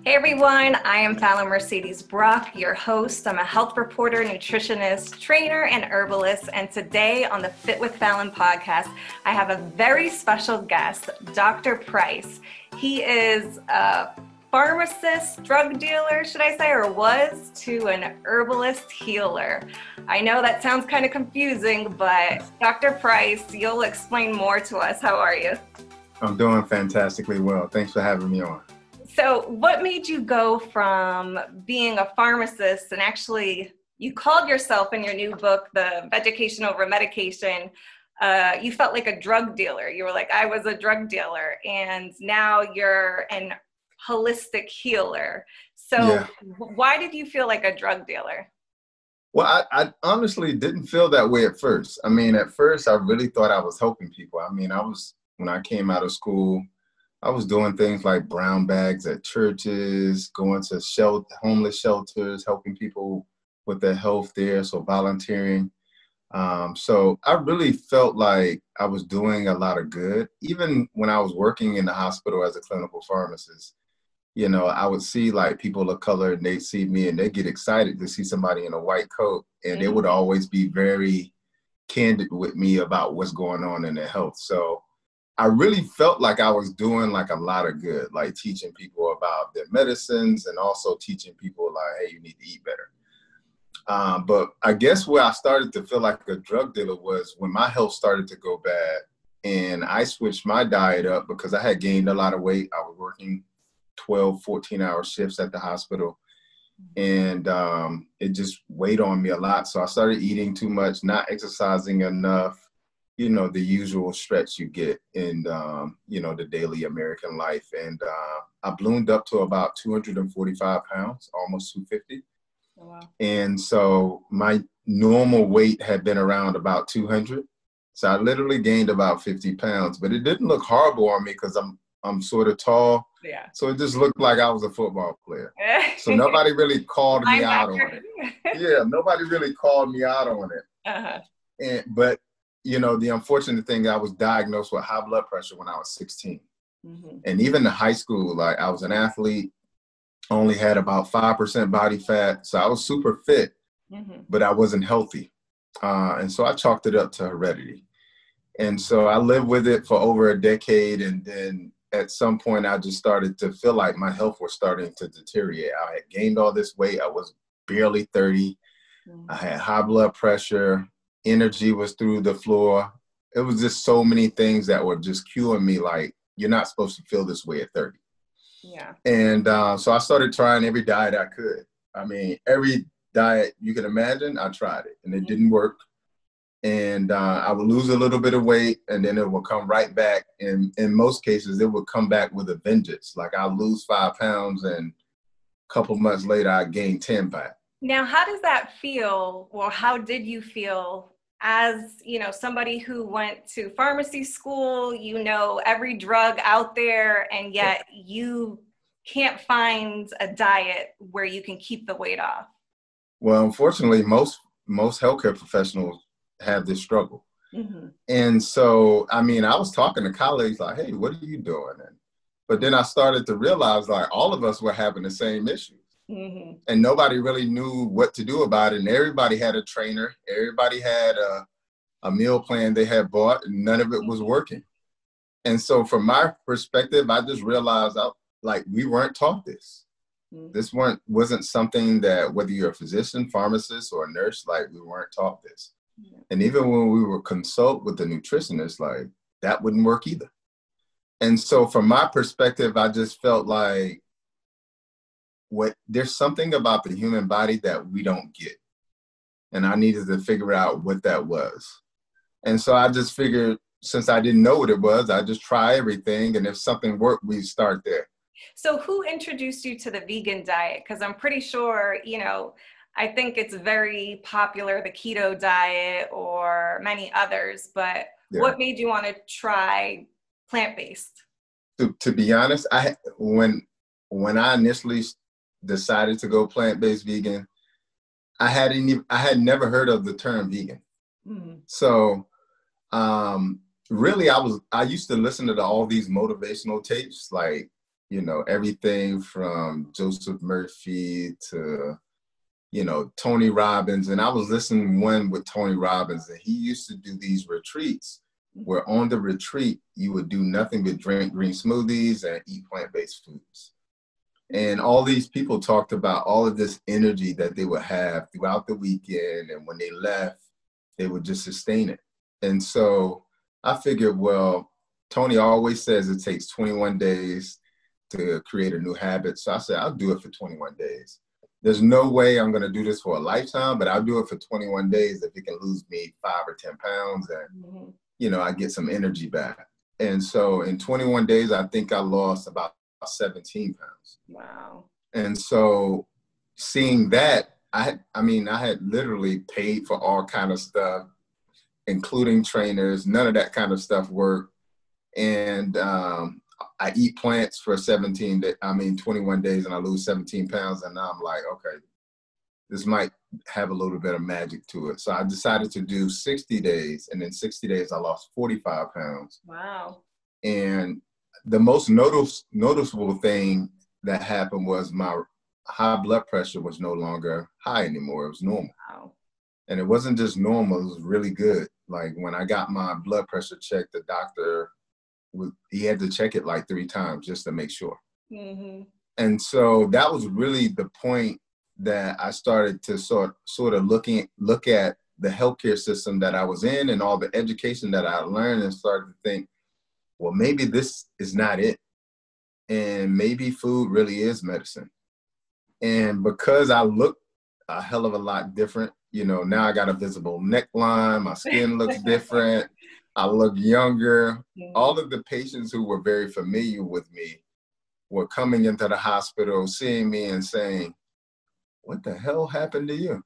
Hey everyone, I am Fallon Mercedes Brock, your host. I'm a health reporter, nutritionist, trainer, and herbalist. And today on the Fit with Fallon podcast, I have a very special guest, Dr. Price. He is a pharmacist, drug dealer, should I say, or was to an herbalist healer. I know that sounds kind of confusing, but Dr. Price, you'll explain more to us. How are you? I'm doing fantastically well. Thanks for having me on. So, what made you go from being a pharmacist and actually you called yourself in your new book, Vegucation Over Medication? Uh, you felt like a drug dealer. You were like, I was a drug dealer, and now you're an holistic healer. So, yeah. why did you feel like a drug dealer? Well, I, I, honestly didn't feel that way at first. I mean, at first, I really thought I was helping people. I mean, I was, when I came out of school, I was doing things like brown bags at churches, going to shelter, homeless shelters, helping people with their health there, so volunteering. Um, so I really felt like I was doing a lot of good. Even when I was working in the hospital as a clinical pharmacist, you know, I would see like people of color and they'd see me and they get excited to see somebody in a white coat. And mm-hmm. they would always be very candid with me about what's going on in their health. So I really felt like I was doing like a lot of good, like teaching people about their medicines and also teaching people like, hey, you need to eat better. Um, but I guess where I started to feel like a drug dealer was when my health started to go bad and I switched my diet up because I had gained a lot of weight. I was working 12, 14 hour shifts at the hospital. And um, it just weighed on me a lot. So I started eating too much, not exercising enough, you know, the usual stretch you get in, um, you know, the daily American life. And uh, I bloomed up to about 245 pounds, almost 250. Oh, wow. And so my normal weight had been around about 200. So I literally gained about 50 pounds, but it didn't look horrible on me because I'm I'm sort of tall. Yeah. So it just looked like I was a football player. so nobody really called me out on it. Yeah, nobody really called me out on it. Uh-huh. And but you know, the unfortunate thing, I was diagnosed with high blood pressure when I was 16. Mm-hmm. And even in high school, like I was an athlete, only had about 5% body fat. So I was super fit, mm-hmm. but I wasn't healthy. Uh, and so I chalked it up to heredity. And so I lived with it for over a decade. And then at some point I just started to feel like my health was starting to deteriorate. I had gained all this weight. I was barely 30. Mm-hmm. I had high blood pressure. Energy was through the floor. It was just so many things that were just cueing me like, you're not supposed to feel this way at 30. Yeah. And uh, so I started trying every diet I could. I mean, every diet you can imagine, I tried it and it mm-hmm. didn't work and uh, I would lose a little bit of weight, and then it would come right back. And in most cases, it would come back with a vengeance. Like I lose five pounds, and a couple months later, I gain ten back. Now, how does that feel, or how did you feel as you know somebody who went to pharmacy school? You know every drug out there, and yet you can't find a diet where you can keep the weight off. Well, unfortunately, most most healthcare professionals have this struggle. Mm-hmm. And so, I mean, I was talking to colleagues like, hey, what are you doing? And, but then I started to realize like all of us were having the same issues. Mm-hmm. And nobody really knew what to do about it. And everybody had a trainer, everybody had a, a meal plan they had bought, and none of it was working. And so, from my perspective, I just realized I, like we weren't taught this. Mm-hmm. This weren't wasn't something that whether you're a physician, pharmacist, or a nurse, like we weren't taught this. And even when we would consult with the nutritionist, like that wouldn't work either. And so from my perspective, I just felt like what there's something about the human body that we don't get. And I needed to figure out what that was. And so I just figured since I didn't know what it was, I just try everything. And if something worked, we start there. So who introduced you to the vegan diet? Because I'm pretty sure, you know, I think it's very popular, the keto diet or many others, but yeah. what made you want to try plant based? To, to be honest, I when when I initially decided to go plant based vegan, I hadn't even, I had never heard of the term vegan. Mm-hmm. So um, really, I was I used to listen to the, all these motivational tapes like you know, everything from Joseph Murphy to, you know, Tony Robbins. And I was listening one with Tony Robbins, and he used to do these retreats where on the retreat, you would do nothing but drink green smoothies and eat plant based foods. And all these people talked about all of this energy that they would have throughout the weekend. And when they left, they would just sustain it. And so I figured, well, Tony always says it takes 21 days to create a new habit. So I said, I'll do it for 21 days. There's no way I'm going to do this for a lifetime, but I'll do it for 21 days if it can lose me five or 10 pounds and, mm-hmm. you know, I get some energy back. And so in 21 days, I think I lost about 17 pounds. Wow. And so seeing that, I had, I mean, I had literally paid for all kind of stuff, including trainers. None of that kind of stuff worked. And um, I eat plants for 17, day, I mean 21 days and I lose 17 pounds. And now I'm like, okay, this might have a little bit of magic to it. So I decided to do 60 days. And in 60 days, I lost 45 pounds. Wow. And the most notice, noticeable thing that happened was my high blood pressure was no longer high anymore. It was normal. Wow. And it wasn't just normal, it was really good. Like when I got my blood pressure checked, the doctor he had to check it like three times just to make sure. Mm-hmm. And so that was really the point that I started to sort sort of looking look at the healthcare system that I was in and all the education that I learned and started to think, well, maybe this is not it. And maybe food really is medicine. And because I look a hell of a lot different, you know, now I got a visible neckline, my skin looks different. I look younger. All of the patients who were very familiar with me were coming into the hospital, seeing me and saying, What the hell happened to you?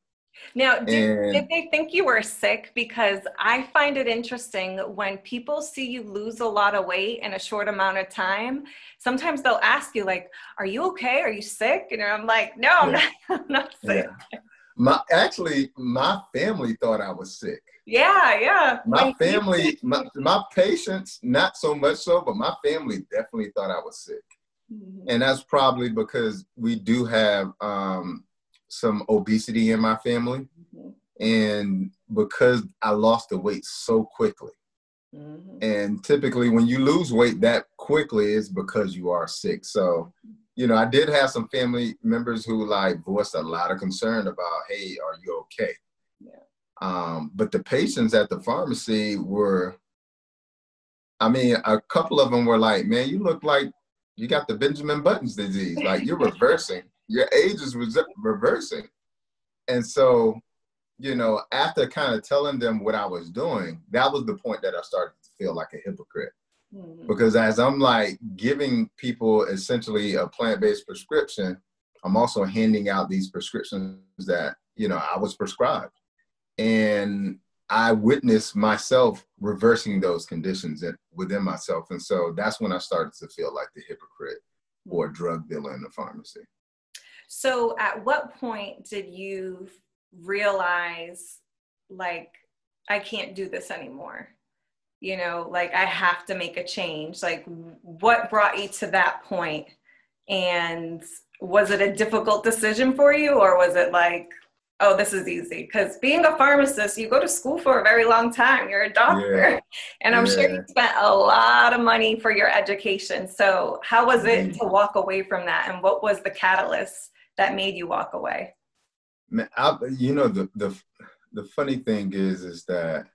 Now, did, and, did, they think you were sick? Because I find it interesting when people see you lose a lot of weight in a short amount of time. Sometimes they'll ask you, like, "Are you okay? Are you sick?" And I'm like, "No. I'm, not, I'm not sick." Yeah. My actually, my family thought I was sick. Yeah, yeah. My family, my, my patients, not so much so, but my family definitely thought I was sick. Mm-hmm. And that's probably because we do have um, some obesity in my family. Mm-hmm. And because I lost the weight so quickly. Mm-hmm. And typically, when you lose weight that quickly, it's because you are sick. So, you know, I did have some family members who like voiced a lot of concern about, hey, are you okay? Yeah. Um, but the patients at the pharmacy were, I mean, a couple of them were like, man, you look like you got the Benjamin Buttons disease. Like you're reversing. Your age is re- reversing. And so, you know, after kind of telling them what I was doing, that was the point that I started to feel like a hypocrite. Mm-hmm. Because as I'm like giving people essentially a plant based prescription, I'm also handing out these prescriptions that, you know, I was prescribed and I witnessed myself reversing those conditions within myself. And so that's when I started to feel like the hypocrite or drug dealer in the pharmacy. So at what point did you realize like I can't do this anymore? You know, like I have to make a change. Like what brought you to that point? And was it a difficult decision for you or was it like oh, this is easy. Because being a pharmacist, you go to school for a very long time. You're a doctor. Yeah. And I'm yeah. sure you spent a lot of money for your education. So, how was it mm-hmm. to walk away from that? And what was the catalyst that made you walk away? Man, I, you know, the, the, the funny thing is, is that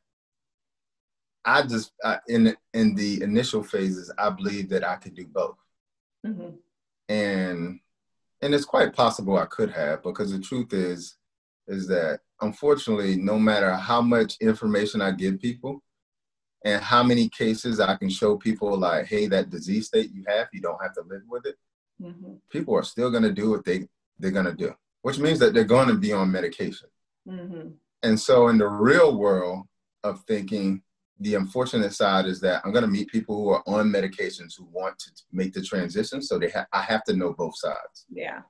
I just, I, in, in the initial phases, I believed that I could do both. Mm-hmm. And, and it's quite possible I could have because the truth is, is that unfortunately, no matter how much information I give people and how many cases I can show people, like, hey, that disease state you have, you don't have to live with it, mm-hmm. people are still going to do what they, they're going to do, which means that they're going to be on medication. Mm-hmm. And so, in the real world of thinking, the unfortunate side is that I'm going to meet people who are on medications who want to make the transition. So they ha- I have to know both sides. Yeah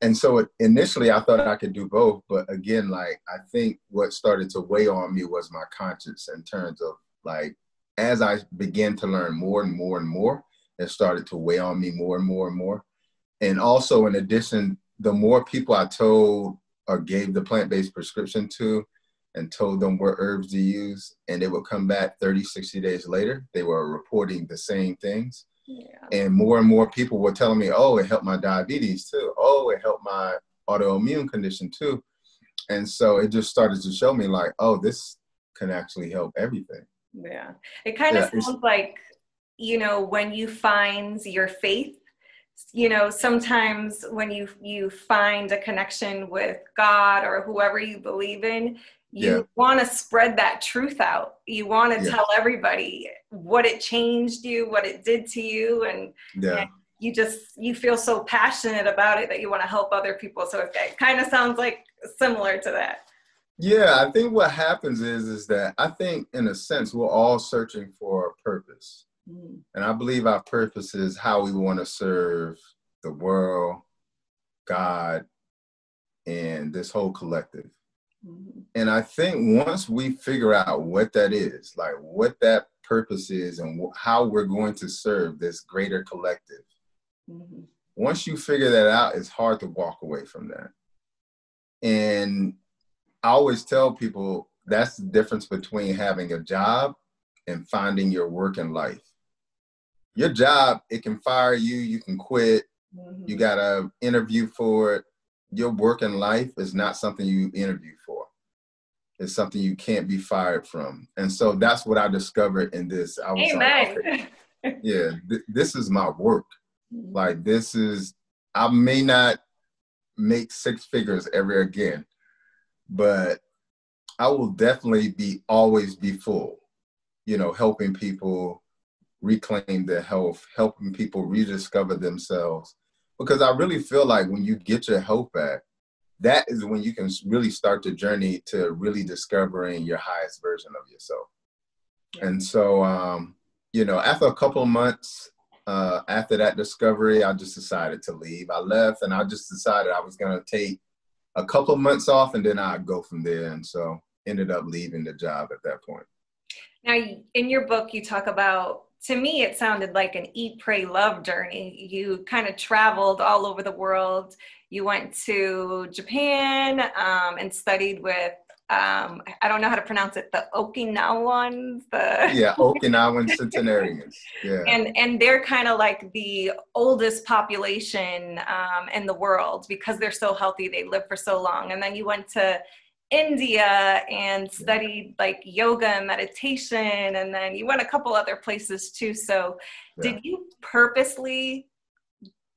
and so initially I thought I could do both, but again, like I think what started to weigh on me was my conscience in terms of like as I began to learn more and more and more, it started to weigh on me more and more and more. And also, in addition, the more people I told or gave the plant based prescription to and told them what herbs to use, and they would come back 30, 60 days later, they were reporting the same things. Yeah. And more and more people were telling me, oh, it helped my diabetes too. Oh, it helped my autoimmune condition too. And so it just started to show me, like, oh, this can actually help everything. Yeah. It kind of sounds like, you know, when you find your faith you know sometimes when you you find a connection with god or whoever you believe in you yeah. want to spread that truth out you want to yeah. tell everybody what it changed you what it did to you and, yeah. and you just you feel so passionate about it that you want to help other people so it, it kind of sounds like similar to that yeah i think what happens is is that i think in a sense we're all searching for a purpose Mm. And I believe our purpose is how we want to serve the world, God, and this whole collective. Mm-hmm. And I think once we figure out what that is, like what that purpose is and wh- how we're going to serve this greater collective, mm-hmm. once you figure that out, it's hard to walk away from that. And I always tell people that's the difference between having a job and finding your work in life your job, it can fire you, you can quit, mm-hmm. you got to interview for it. Your work in life is not something you interview for. It's something you can't be fired from. And so that's what I discovered in this. I was Amen. like, okay, yeah, th- this is my work. Mm-hmm. Like this is, I may not make six figures ever again, but I will definitely be always be full, you know, helping people reclaim their health, helping people rediscover themselves. Because I really feel like when you get your health back, that is when you can really start the journey to really discovering your highest version of yourself. And so, um, you know, after a couple of months, uh, after that discovery, I just decided to leave. I left and I just decided I was going to take a couple of months off and then I'd go from there. And so ended up leaving the job at that point. Now, in your book, you talk about to me, it sounded like an eat, pray, love journey. You kind of traveled all over the world. You went to Japan um, and studied with um, I don't know how to pronounce it, the Okinawans, the yeah, Okinawan centenarians, yeah, and and they're kind of like the oldest population um, in the world because they're so healthy, they live for so long. And then you went to India and studied like yoga and meditation, and then you went a couple other places too. So, yeah. did you purposely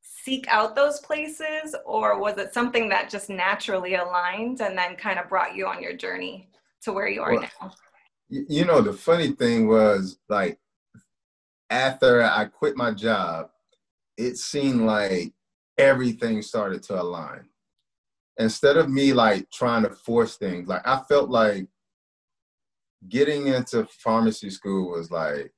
seek out those places, or was it something that just naturally aligned and then kind of brought you on your journey to where you are well, now? You know, the funny thing was like after I quit my job, it seemed like everything started to align instead of me like trying to force things, like I felt like getting into pharmacy school was like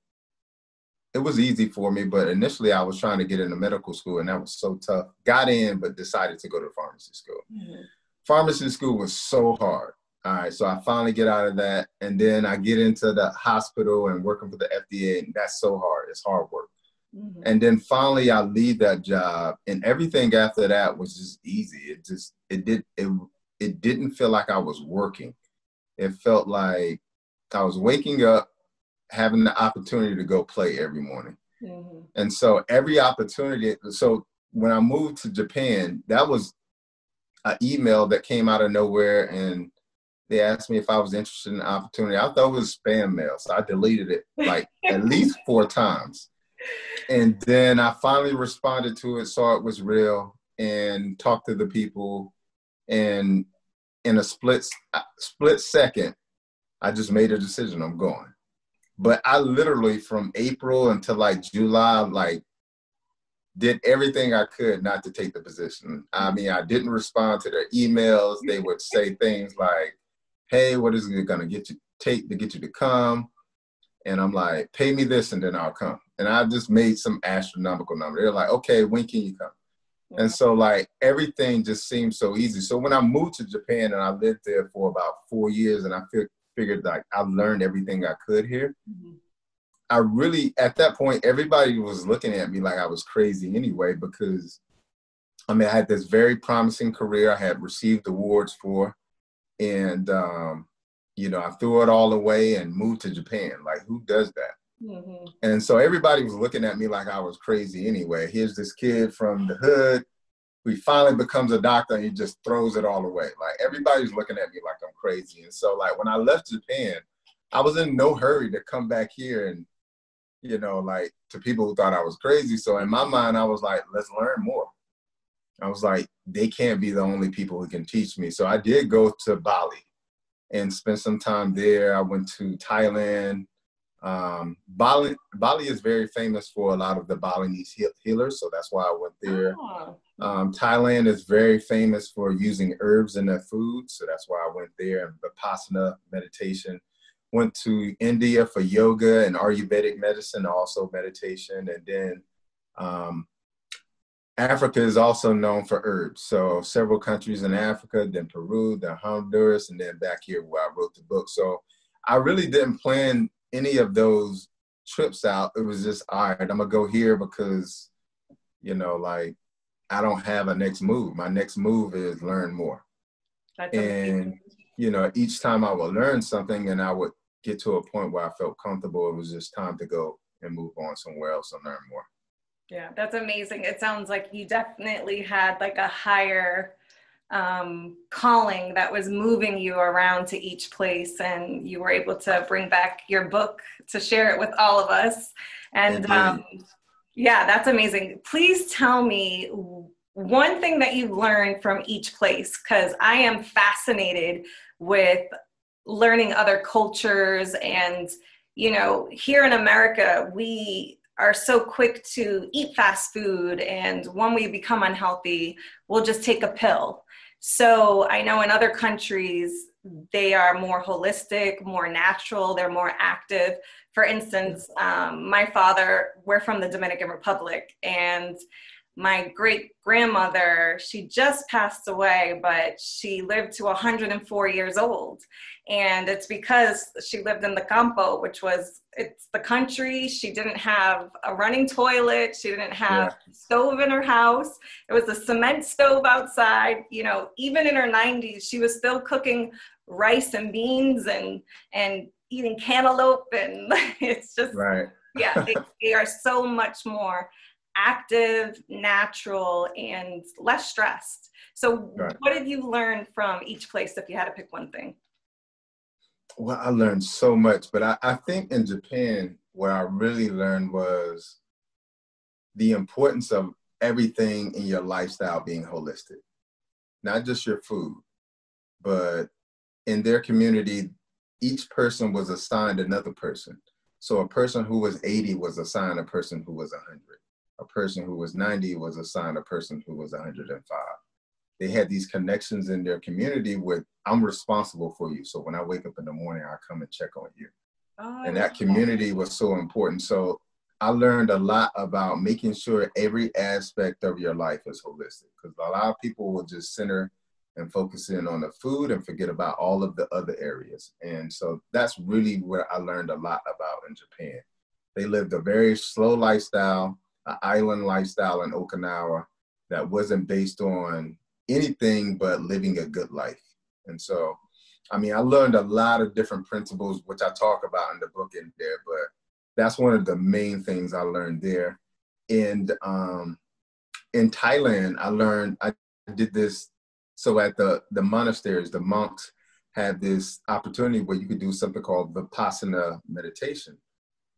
it was easy for me, but initially I was trying to get into medical school and that was so tough. Got in, but decided to go to pharmacy school. Mm-hmm. Pharmacy school was so hard. All right, so I finally get out of that, and then I get into the hospital and working for the FDA, and that's so hard. It's hard work. Mm-hmm. And then finally I leave that job and everything after that was just easy. It just it did it it didn't feel like I was working. It felt like I was waking up having the opportunity to go play every morning. Mm-hmm. And so every opportunity so when I moved to Japan, that was an email that came out of nowhere and they asked me if I was interested in the opportunity. I thought it was spam mail, so I deleted it like at least four times and then I finally responded to it, saw it was real, and talked to the people. And in a split uh, split second, I just made a decision. I'm going. But I literally from April until like July, like did everything I could not to take the position. I mean, I didn't respond to their emails. They would say things like, "Hey, what is it going to get you take to get you to come?" And I'm like, "Pay me this, and then I'll come." And I just made some astronomical number. They're like, okay, when can you come? And so like everything just seemed so easy. So when I moved to Japan and I lived there for about four years and I figured like I learned everything I could here. Mm-hmm. I really at that point everybody was looking at me like I was crazy anyway because I mean I had this very promising career I had received awards for and um, you know I threw it all away and moved to Japan like who does that mm-hmm. and so everybody was looking at me like I was crazy anyway here's this kid from the hood who finally becomes a doctor and he just throws it all away like everybody's looking at me like I'm crazy and so like when I left Japan I was in no hurry to come back here and you know, like to people who thought I was crazy. So in my mind, I was like, let's learn more. I was like, they can't be the only people who can teach me. So I did go to Bali and spend some time there. I went to Thailand. Um, Bali, Bali is very famous for a lot of the Balinese healers, so that's why I went there. Oh. Um, Thailand is very famous for using herbs in their food, so that's why I went there. And Vipassana meditation went to India for yoga and Ayurvedic medicine, also meditation. And then um, Africa is also known for herbs. So several countries in Africa, then Peru, then Honduras, and then back here where I wrote the book. So I really didn't plan any of those trips out. It was just, all right, I'm gonna go here because, you know, like I don't have a next move. My next move is learn more. That's and, amazing. you know, each time I would learn something and I would get to a point where I felt comfortable. It was just time to go and move on somewhere else and learn more. Yeah, that's amazing. It sounds like you definitely had like a higher um, calling that was moving you around to each place, and you were able to bring back your book to share it with all of us. And um, yeah, that's amazing. Please tell me one thing that you learned from each place, because I am fascinated with learning other cultures and you know here in america we are so quick to eat fast food and when we become unhealthy we'll just take a pill so i know in other countries they are more holistic more natural they're more active. For instance um, my father we're from the dominican republic and my great grandmother, she just passed away, but she lived to 104 years old. And it's because she lived in the campo, which was it's the country. She didn't have a running toilet. She didn't have yeah. stove in her house. It was a cement stove outside. You know, even in her 90s, she was still cooking rice and beans and and eating cantaloupe and it's just right. yeah, they, they are so much more active, natural, and less stressed. So, right. what did you learn from each place if you had to pick one thing? Well, I learned so much, but I, I think in Japan, what I really learned was the importance of everything in your lifestyle being holistic, not just your food, but in their community, each person was assigned another person. So a person who was 80 was assigned a person who was 100 a person who was 90 was assigned a person who was 105. They had these connections in their community with, I'm responsible for you. So when I wake up in the morning, I come and check on you. Oh, and that community was so important. So I learned a lot about making sure every aspect of your life is holistic because a lot of people will just center and focus in on the food and forget about all of the other areas. And so that's really where I learned a lot about in Japan. They lived a very slow lifestyle an island lifestyle in Okinawa that wasn't based on anything but living a good life. And so, I mean, I learned a lot of different principles, which I talk about in the book in there, but that's one of the main things I learned there. And um, in Thailand, I learned, I did this. So at the, the monasteries, the monks had this opportunity where you could do something called Vipassana meditation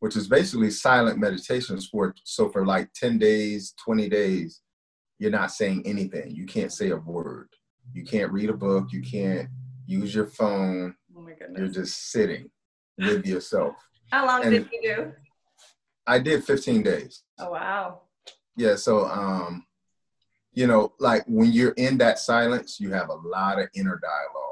which is basically silent meditation for so for like 10 days 20 days you're not saying anything. You can't say a word. You can't read a book. You can't use your phone. Oh my goodness. you're just sitting with yourself. How long and did you do? I did 15 days. Oh wow. Yeah so um you know like when you're in that silence you have a lot of inner dialogue.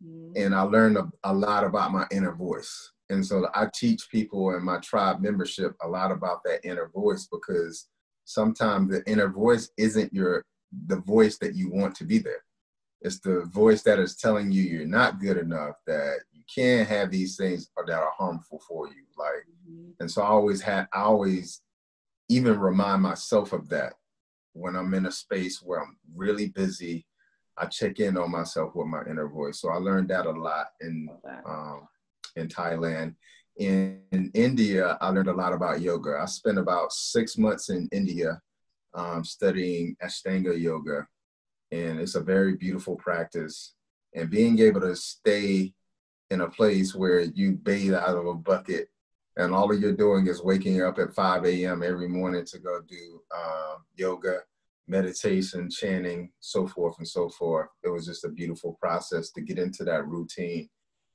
Mm-hmm. and i learned a, a lot about my inner voice and so I teach people in my tribe membership a lot about that inner voice because sometimes the inner voice isn't your the voice that you want to be there. It's the voice that is telling you you're not good enough, that you can't have these things that are harmful for you. Like, mm-hmm. and so I always had, I always even remind myself of that when I'm in a space where I'm really busy. I check in on myself with my inner voice. So I learned that a lot in um, in Thailand. In, in, India, I learned a lot about yoga. I spent about six months in India um, studying Ashtanga yoga, and it's a very beautiful practice. And being able to stay in a place where you bathe out of a bucket and all you're doing is waking up at 5 a.m. every morning to go do uh, yoga, meditation, chanting, so forth and so forth. It was just a beautiful process to get into that routine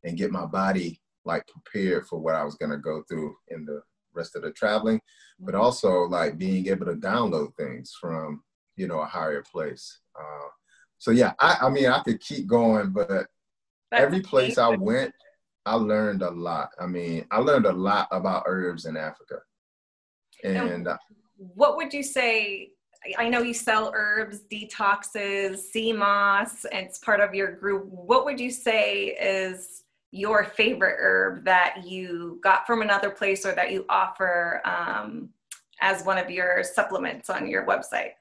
and get my body like prepared for what I was going to go through in the rest of the traveling, but mm-hmm. also like being able to download things from you know a higher place. Uh, so yeah, I, I mean I could keep going, but That's every place amazing. I went, I learned a lot. I mean, I learned a lot about herbs in Africa. And uh, what would you say? I know you sell herbs, detoxes, sea moss, and it's part of your group. What would you say is your favorite herb that you got from another place or that you offer um, as one of your supplements on your website?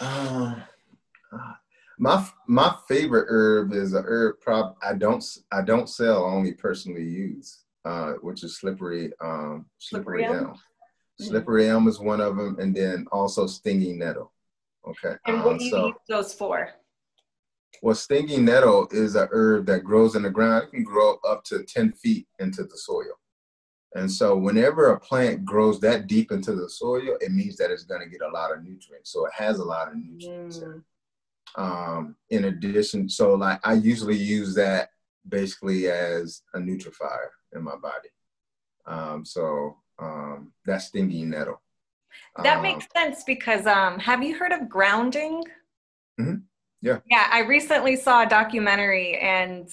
Uh, uh my my favorite herb is a herb prob I don't I don't sell only personally use, uh, which is slippery um, slippery, slippery elm. elm. Mm-hmm. Slippery elm is one of them, and then also stinging nettle. Okay. And what um, do you so, use those for? Well, stinging nettle is a herb that grows in the ground. It can grow up to 10 feet into the soil. And so whenever a plant grows that deep into the soil, it means that it's going to get a lot of nutrients. So it has a lot of nutrients mm. in um, in addition, so like I usually use that basically as a nutrifier in my body. Um, so um, that's stinging nettle. That um, makes sense because um, have you heard of grounding? Mm-hmm. Yeah. Yeah, I recently saw a documentary, and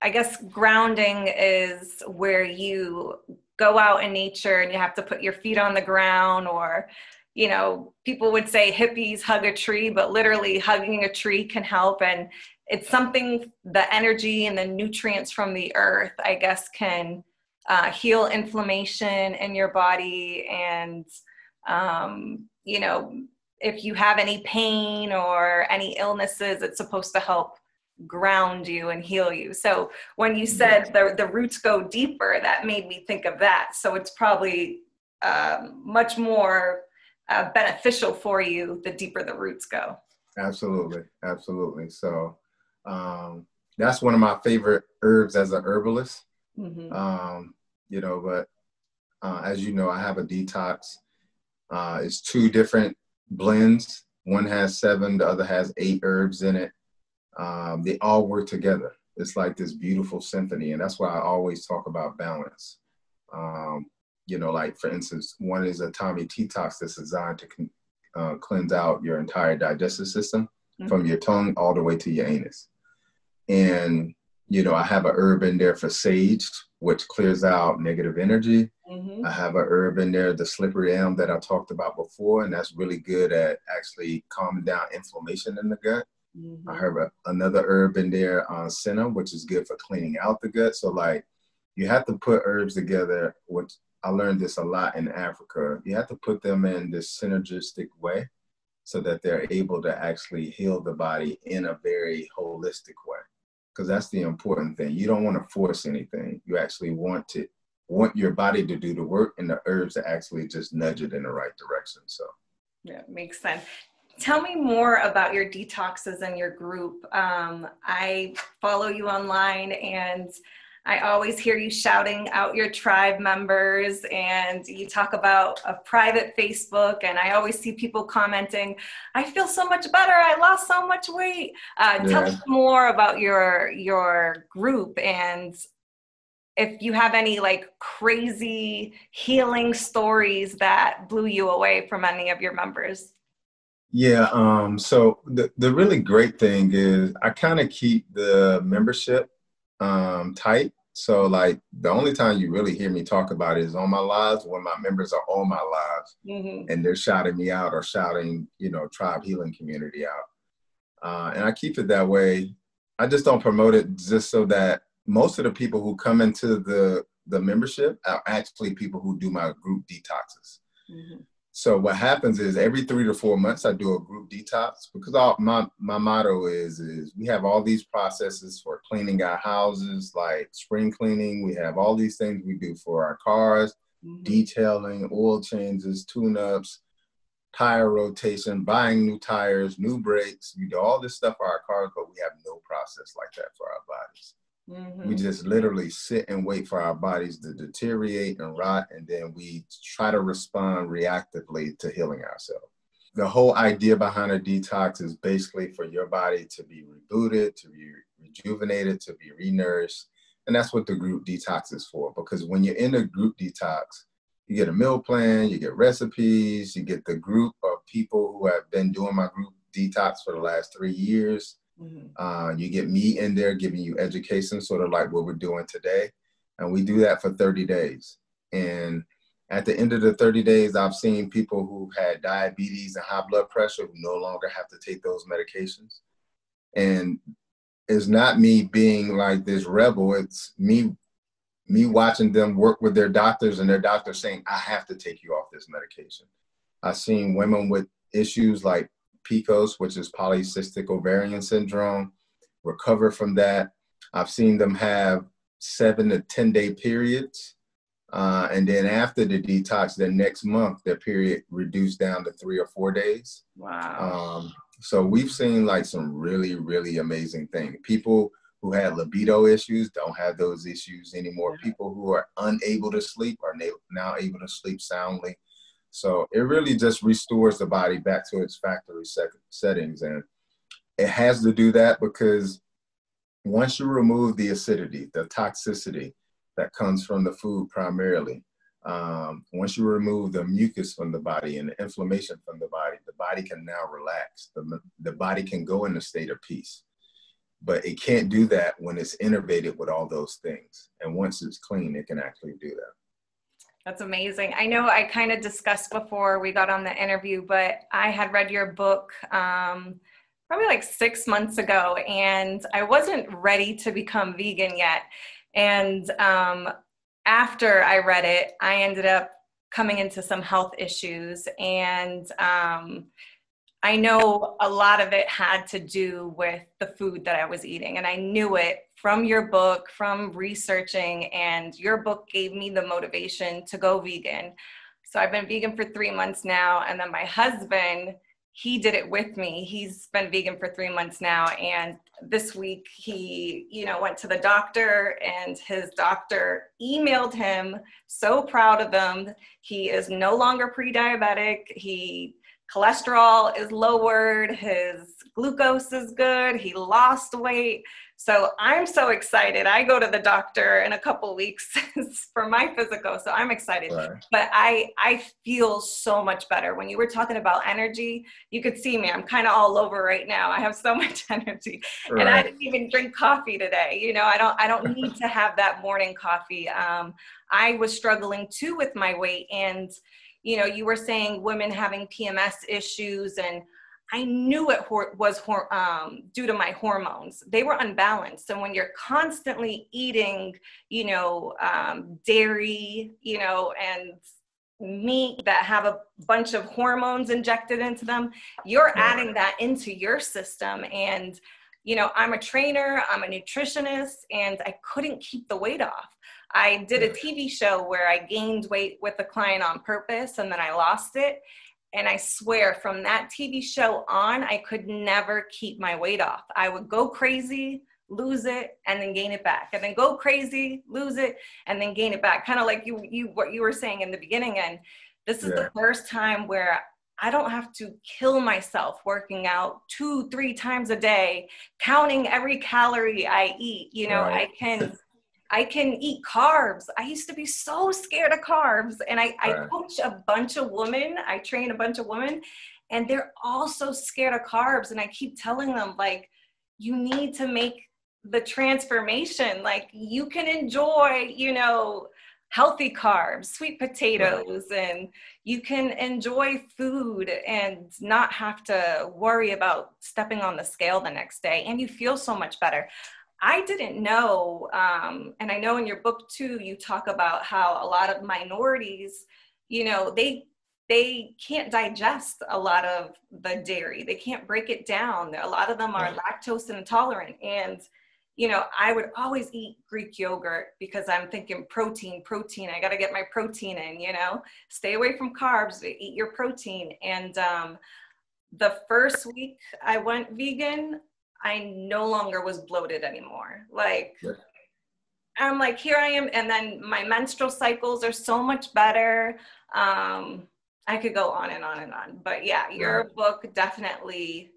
I guess grounding is where you go out in nature and you have to put your feet on the ground or you know, people would say hippies hug a tree, but literally hugging a tree can help. And it's something, the energy and the nutrients from the earth, I guess, can uh, heal inflammation in your body. And, um, you know, if you have any pain or any illnesses, it's supposed to help ground you and heal you. So when you said the, the roots go deeper, that made me think of that. So it's probably um, much more uh, beneficial for you the deeper the roots go. Absolutely, absolutely. So um, that's one of my favorite herbs as a herbalist. Mm-hmm. Um, you know, but uh, as you know, I have a detox. Uh, it's two different blends. One has seven, the other has eight herbs in it. Um, they all work together. It's like this beautiful symphony, and that's why I always talk about balance. Um, you know, like for instance, one is a Tummy Detox that's designed to uh, cleanse out your entire digestive system mm-hmm. from your tongue all the way to your anus. And, you know, I have a herb in there for sage, which clears out negative energy. Mm-hmm. I have a herb in there, the slippery elm that I talked about before, and that's really good at actually calming down inflammation in the gut. Mm-hmm. I have a, another herb in there on uh, senna, which is good for cleaning out the gut. So like you have to put herbs together, which I learned this a lot in Africa. You have to put them in this synergistic way so that they're able to actually heal the body in a very holistic way. Because that's the important thing. You don't want to force anything. You actually want to want your body to do the work and the herbs to actually just nudge it in the right direction. So yeah, makes sense. Tell me more about your detoxes and your group. Um, I follow you online and I always hear you shouting out your tribe members, and you talk about a private Facebook, and I always see people commenting, "I feel so much better. I lost so much weight." Uh, yeah. Tell us more about your your group and if you have any like crazy healing stories that blew you away from any of your members. Yeah, um, so the, the really great thing is I kind of keep the membership um, tight. So like the only time you really hear me talk about it is on my lives when my members are on my lives mm-hmm. and they're shouting me out or shouting, you know, tribe healing community out. Uh, and I keep it that way. I just don't promote it just so that most of the people who come into the the membership are actually people who do my group detoxes. Mm-hmm. So what happens is every three to four months I do a group detox because all, my my motto is is we have all these processes for cleaning our houses like spring cleaning. We have all these things we do for our cars, mm-hmm. detailing, oil changes, tune-ups, tire rotation, buying new tires, new brakes. We do all this stuff for our cars, but we have no process like that for our bodies. Mm-hmm. We just literally sit and wait for our bodies to deteriorate and rot, and then we try to respond reactively to healing ourselves. The whole idea behind a detox is basically for your body to be rebooted, to be rejuvenated, to be renourished. And that's what the group detox is for. Because when you're in a group detox, you get a meal plan, you get recipes, you get the group of people who have been doing my group detox for the last three years Mm-hmm. Uh, you get me in there giving you education, sort of like what we're doing today. And we do that for 30 days. And at the end of the 30 days, I've seen people who had diabetes and high blood pressure who no longer have to take those medications. And it's not me being like this rebel, it's me me watching them work with their doctors and their doctors saying, I have to take you off this medication. I've seen women with issues like PCOS, which is polycystic ovarian syndrome, recover from that. I've seen them have seven to 10 day periods. Uh, and then after the detox, the next month, their period reduced down to three or four days. Wow. Um, so we've seen like some really, really amazing things. People who had libido issues don't have those issues anymore. People who are unable to sleep are now able to sleep soundly. So it really just restores the body back to its factory settings. And it has to do that because once you remove the acidity, the toxicity that comes from the food primarily, um, once you remove the mucus from the body and the inflammation from the body, the body can now relax. The, the body can go in a state of peace. But it can't do that when it's innervated with all those things. And once it's clean, it can actually do that. That's amazing. I know I kind of discussed before we got on the interview, but I had read your book um, probably like six months ago, and I wasn't ready to become vegan yet. And um, after I read it, I ended up coming into some health issues, and um, I know a lot of it had to do with the food that I was eating, and I knew it from your book, from researching, and your book gave me the motivation to go vegan. So I've been vegan for three months now, and then my husband, he did it with me. He's been vegan for three months now, and this week he, you know, went to the doctor, and his doctor emailed him, so proud of him. He is no longer pre-diabetic. He cholesterol is lowered, his glucose is good, he lost weight. So I'm so excited. I go to the doctor in a couple weeks for my physical, so I'm excited. Right. But I I feel so much better. When you were talking about energy, you could see me. I'm kind of all over right now. I have so much energy, right. and I didn't even drink coffee today. You know, I don't I don't need to have that morning coffee. Um, I was struggling too with my weight, and you know, you were saying women having PMS issues and I knew it was um, due to my hormones. They were unbalanced. So when you're constantly eating, you know, um, dairy, you know, and meat that have a bunch of hormones injected into them, you're adding that into your system. And, you know, I'm a trainer, I'm a nutritionist, and I couldn't keep the weight off. I did a TV show where I gained weight with a client on purpose and then I lost it. And I swear from that TV show on, I could never keep my weight off. I would go crazy, lose it, and then gain it back. And then go crazy, lose it, and then gain it back. Kind of like you you what you were saying in the beginning. And this is yeah. the first time where I don't have to kill myself working out two, three times a day, counting every calorie I eat. You know, right. I can I can eat carbs. I used to be so scared of carbs. And I, right. I coach a bunch of women, I train a bunch of women, and they're all so scared of carbs. And I keep telling them, like, you need to make the transformation. Like, you can enjoy, you know, healthy carbs, sweet potatoes, right. and you can enjoy food and not have to worry about stepping on the scale the next day. And you feel so much better. I didn't know, um, and I know in your book too, you talk about how a lot of minorities, you know, they they can't digest a lot of the dairy. They can't break it down. A lot of them are lactose intolerant, and you know, I would always eat Greek yogurt because I'm thinking protein, protein. I got to get my protein in. You know, stay away from carbs. Eat your protein. And um, the first week I went vegan, I no longer was bloated anymore. Like, yeah. I'm like, here I am. And then my menstrual cycles are so much better. Um, I could go on and on and on. But yeah, your right. book definitely,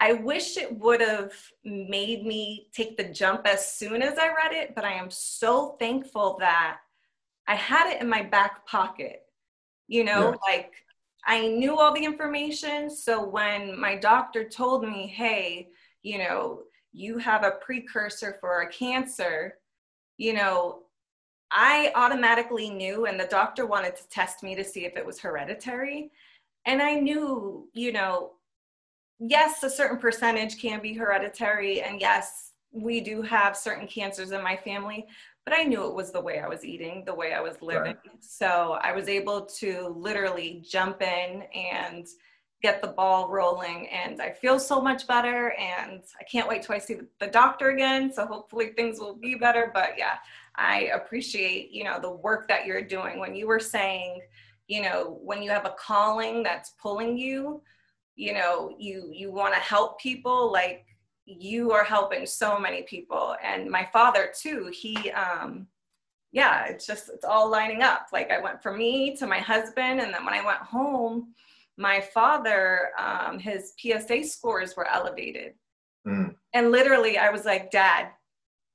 I wish it would have made me take the jump as soon as I read it, but I am so thankful that I had it in my back pocket. You know, yeah. like I knew all the information. So when my doctor told me, hey, you know, you have a precursor for a cancer, you know, I automatically knew, and the doctor wanted to test me to see if it was hereditary. And I knew, you know, yes, a certain percentage can be hereditary, and yes, we do have certain cancers in my family, but I knew it was the way I was eating, the way I was living. Right. So I was able to literally jump in and get the ball rolling and I feel so much better and I can't wait till I see the doctor again so hopefully things will be better. But yeah I appreciate you know the work that you're doing. When you were saying you know when you have a calling that's pulling you you know you you want to help people like you are helping so many people. And my father too he um yeah it's just it's all lining up. Like i went from me to my husband and then when i went home my father, um, his PSA scores were elevated. Mm. And literally, I was like, Dad,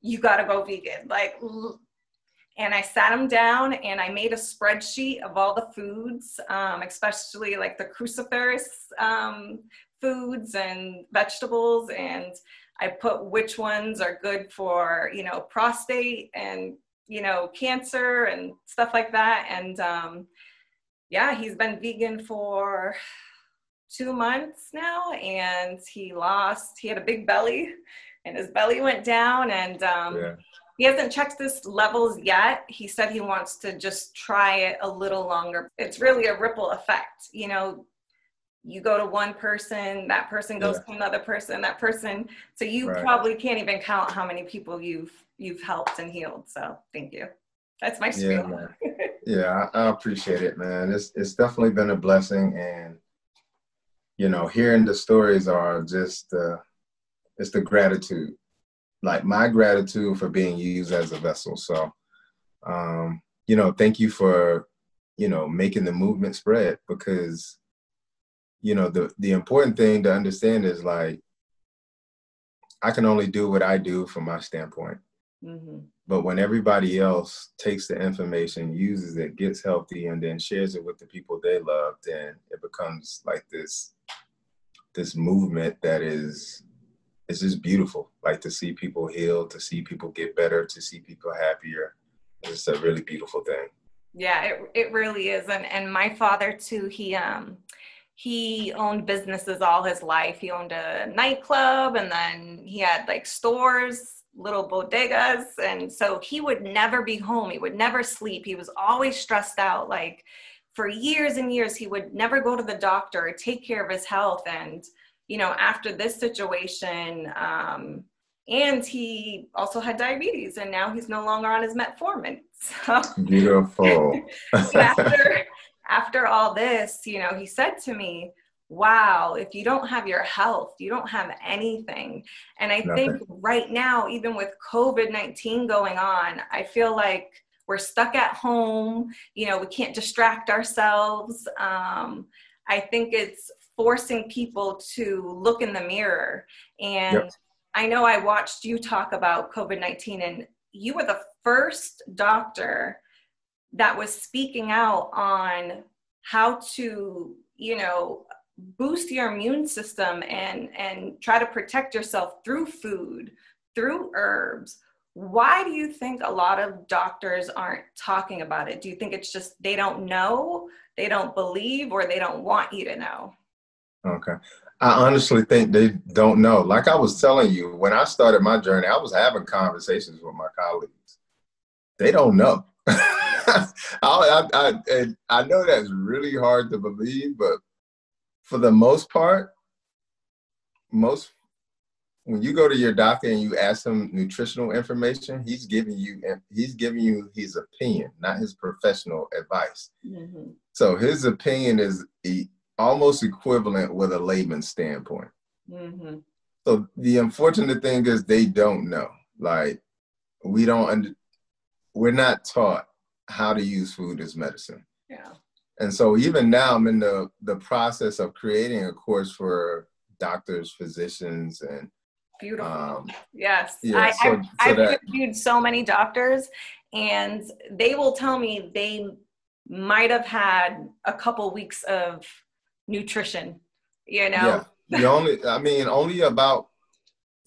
you got to go vegan. Like, and I sat him down and I made a spreadsheet of all the foods, um, especially like the cruciferous um, foods and vegetables. And I put which ones are good for, you know, prostate and, you know, cancer and stuff like that. And, um, yeah, he's been vegan for two months now and he lost, he had a big belly and his belly went down and um, yeah. he hasn't checked his levels yet. He said he wants to just try it a little longer. It's really a ripple effect. You know, you go to one person, that person goes yeah. to another person, that person. So you right. probably can't even count how many people you've you've helped and healed. So thank you. That's my spiel. Yeah, yeah I, appreciate it, man. It's it's definitely been a blessing, and you know, hearing the stories are just uh, it's the gratitude, like my gratitude for being used as a vessel. So, um, you know, thank you for you know making the movement spread because you know the the important thing to understand is like I can only do what I do from my standpoint. Mm-hmm. But when everybody else takes the information, uses it, gets healthy, and then shares it with the people they love, then it becomes like this this movement that is it's just beautiful. Like to see people heal, to see people get better, to see people happier. It's a really beautiful thing. Yeah, it it really is. And and my father too, he um he owned businesses all his life. He owned a nightclub and then he had like stores little bodegas and so he would never be home. He would never sleep. He was always stressed out like for years and years he would never go to the doctor or take care of his health. And you know after this situation um, and he also had diabetes and now he's no longer on his metformin. So beautiful. After after all this you know he said to me wow, if you don't have your health, you don't have anything. And I Nothing. think right now, even with COVID 19 going on, I feel like we're stuck at home. You know, we can't distract ourselves. Um, I think it's forcing people to look in the mirror. And yep. I know I watched you talk about COVID 19, and you were the first doctor that was speaking out on how to, you know, boost your immune system and and try to protect yourself through food through herbs why do you think a lot of doctors aren't talking about it do you think it's just they don't know they don't believe or they don't want you to know okay I honestly think they don't know. Like I was telling you, when I started my journey, I was having conversations with my colleagues. They don't know. I, I, I, I know that's really hard to believe, but for the most part, most when you go to your doctor and you ask him nutritional information, he's giving you he's giving you his opinion, not his professional advice. Mm-hmm. So his opinion is almost equivalent with a layman's standpoint. Mm-hmm. So the unfortunate thing is they don't know. Like we don't under, we're not taught how to use food as medicine. Yeah. And so even now I'm in the the process of creating a course for doctors, physicians, and beautiful. Um, yes, yeah, I, so, I've, so I've interviewed so many doctors, and they will tell me they might have had a couple weeks of nutrition. You know, yeah. The only, I mean, only about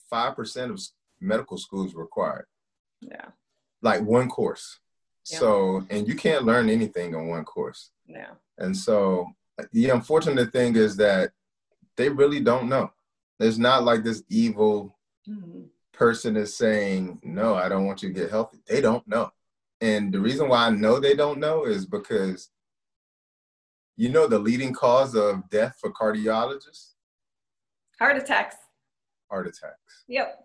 five percent of medical schools required. Yeah. Like one course. Yeah. So, and you can't learn anything in one course. Yeah. And so, the unfortunate thing is that they really don't know. It's not like this evil mm-hmm. person is saying, no, I don't want you to get healthy. They don't know. And the reason why I know they don't know is because you know the leading cause of death for cardiologists? Heart attacks. Heart attacks. Yep.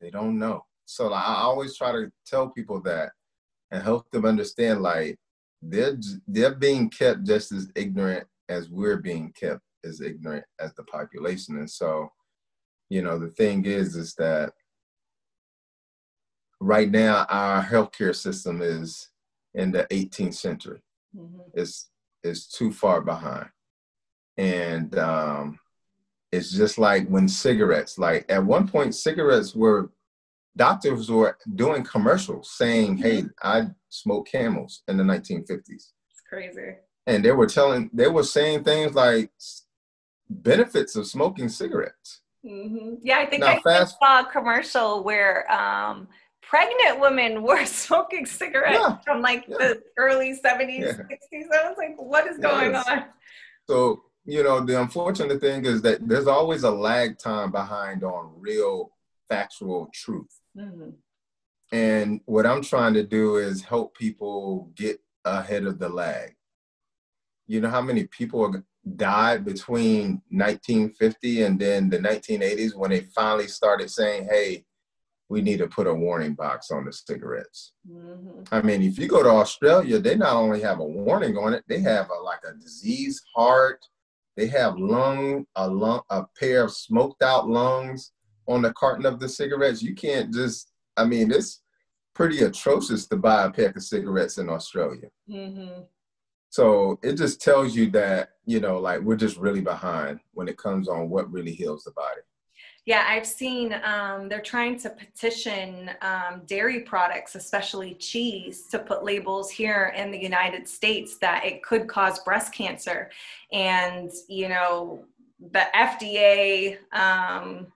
They don't know. So I always try to tell people that and help them understand like they're they're being kept just as ignorant as we're being kept as ignorant as the population. And so, you know, the thing is is that right now our healthcare system is in the 18th century. Mm-hmm. It's it's too far behind. And um, it's just like when cigarettes, like at one point, cigarettes were, doctors were doing commercials saying, mm-hmm. hey, I smoke camels in the 1950s. It's crazy. And they were telling, they were saying things like benefits of smoking cigarettes. Mm-hmm. Yeah, I think now, I fast, saw a commercial where um, pregnant women were smoking cigarettes yeah. from like yeah. the early 70s, yeah. 60s. I was like, what is going yes. on? So, you know, the unfortunate thing is that there's always a lag time behind on real factual truth. Mm-hmm. And what I'm trying to do is help people get ahead of the lag. You know how many people died between 1950 and then the 1980s when they finally started saying, hey, we need to put a warning box on the cigarettes. Mm-hmm. I mean, if you go to Australia, they not only have a warning on it, they have a, like a diseased heart. They have lung a lung a pair of smoked out lungs on the carton of the cigarettes. You can't just. I mean, it's pretty atrocious to buy a pack of cigarettes in Australia. Mm-hmm. So it just tells you that you know, like we're just really behind when it comes on what really heals the body. Yeah, I've seen um, they're trying to petition um, dairy products, especially cheese, to put labels here in the United States that it could cause breast cancer. And, you know, the FDA, um,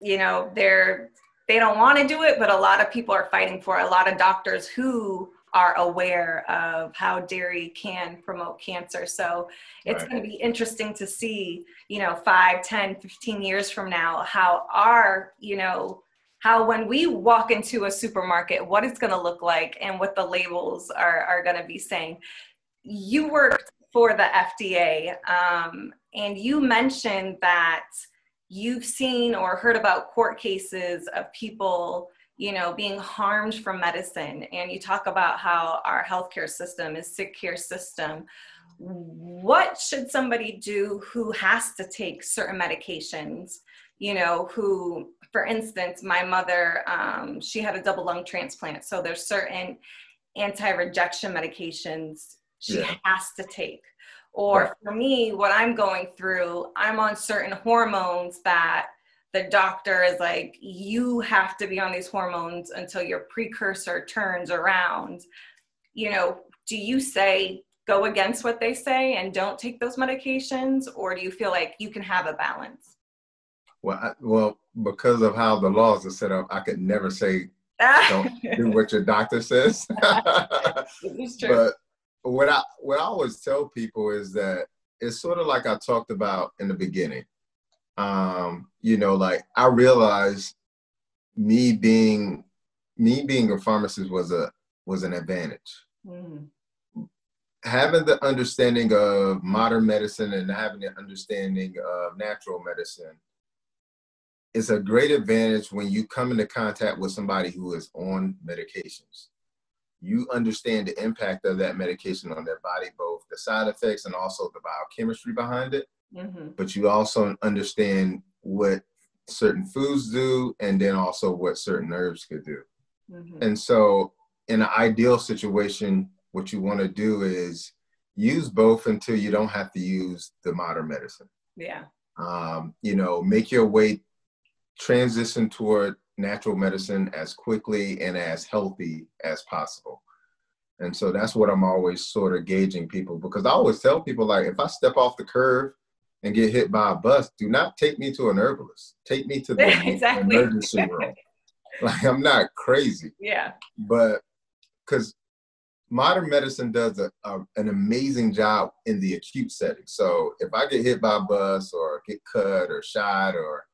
you know, they're, they don't want to do it, but a lot of people are fighting for it. A lot of doctors who are aware of how dairy can promote cancer. So it's right. going to be interesting to see, you know, 5, 10, 15 years from now, how our, you know, how when we walk into a supermarket, what it's going to look like and what the labels are, are going to be saying. You worked for the FDA um, and you mentioned that you've seen or heard about court cases of people you know, being harmed from medicine. And you talk about how our healthcare system is sick care system. What should somebody do who has to take certain medications? You know, who, for instance, my mother, um, she had a double lung transplant. So there's certain anti-rejection medications she yeah. has to take. Or for me, what I'm going through, I'm on certain hormones that the doctor is like, you have to be on these hormones until your precursor turns around. You know, do you say go against what they say and don't take those medications, or do you feel like you can have a balance? Well, I, well, because of how the laws are set up, I could never say don't do what your doctor says. but what I what I always tell people is that it's sort of like I talked about in the beginning um, you know, like I realized me being me being a pharmacist was a was an advantage. Mm. Having the understanding of modern medicine and having the understanding of natural medicine is a great advantage when you come into contact with somebody who is on medications. You understand the impact of that medication on their body, both the side effects and also the biochemistry behind it. Mm-hmm. But you also understand what certain foods do and then also what certain herbs could do. Mm-hmm. And so, in an ideal situation, what you want to do is use both until you don't have to use the modern medicine. Yeah. Um, you know, make your way transition toward natural medicine as quickly and as healthy as possible. And so that's what I'm always sort of gauging people because I always tell people like if I step off the curve and get hit by a bus, do not take me to an herbalist. Take me to the exactly. emergency room. like I'm not crazy. Yeah. But because modern medicine does a, a, an amazing job in the acute setting. So if I get hit by a bus or get cut or shot or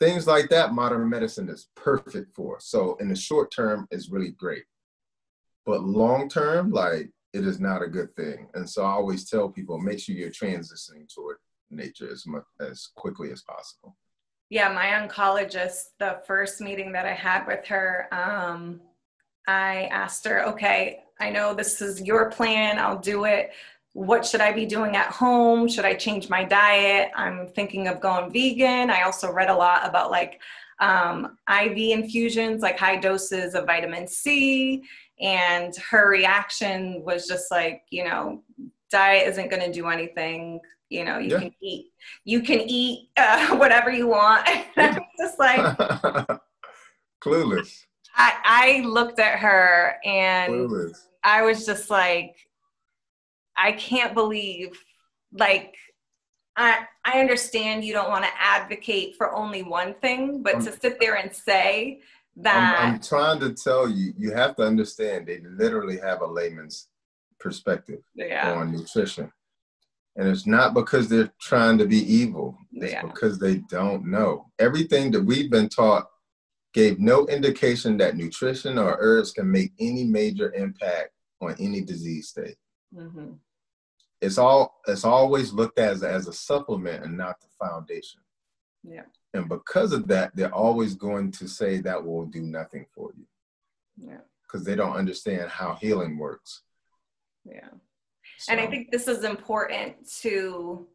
things like that, modern medicine is perfect for. So in the short term, it's really great. But long term, like it is not a good thing. And so I always tell people, make sure you're transitioning toward nature as much as quickly as possible. Yeah, my oncologist, the first meeting that I had with her, um, I asked her, okay, I know this is your plan, I'll do it. What should I be doing at home? Should I change my diet? I'm thinking of going vegan. I also read a lot about like um, IV infusions, like high doses of vitamin C. And her reaction was just like, you know, diet isn't going to do anything you know you yeah. can eat you can eat uh, whatever you want just like clueless I, I looked at her and clueless. i was just like i can't believe like i i understand you don't want to advocate for only one thing but I'm, to sit there and say that I'm, I'm trying to tell you you have to understand they literally have a layman's perspective yeah. on nutrition and it's not because they're trying to be evil, it's yeah. because they don't know. Everything that we've been taught gave no indication that nutrition or herbs can make any major impact on any disease state. Mm-hmm. It's all it's always looked at as, as a supplement and not the foundation. Yeah. And because of that, they're always going to say that will do nothing for you. Yeah. Because they don't understand how healing works. Yeah. So. And I think this is important to